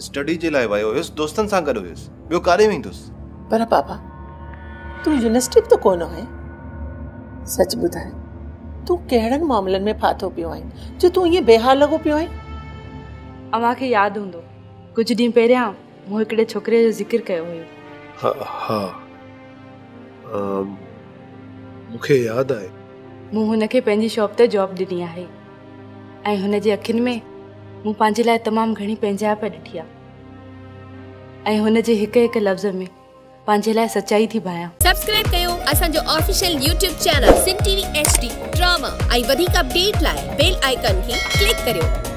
Study जे लाइ वियो हुयुसि दोस्तनि सां गॾु हुयुसि। ॿियो काॾे वेंदुसि? पर पापा तूं यूनिवर्सिटी त कोन आहीं। सच ॿुधाए तूं कहिड़नि मामलनि में फाथो पियो आहीं जो तूं ईअं बेहाल लॻो पियो आहीं? अव्हां खे यादि हूंदो कुझु ॾींहं पहिरियाँ मूं हिकिड़े छोकिरे जो ज़िक्र कयो हुयो। हा हा। अम, मूंखे यादि आहे। मूं हुनखे पंहिंजी शॉप ते जॉब ॾिनी आहे। ऐं हुन जे अखियुनि में मूं पंहिंजे लाइ तमामु घणी पंहिंजाइप ॾिठी आहे ऐं हुन जे लफ़्ज़ में पंहिंजे लाइ सचाई थी भायां। सब्सक्राइब कयो असांजो official YouTube channel Sindh TV HD drama ऐं वधीक अपडेट लाइ बेल आइकन खे क्लिक करियो।